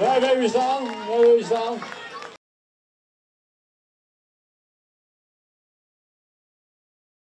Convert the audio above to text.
Böyle vicdan, böyle vicdan.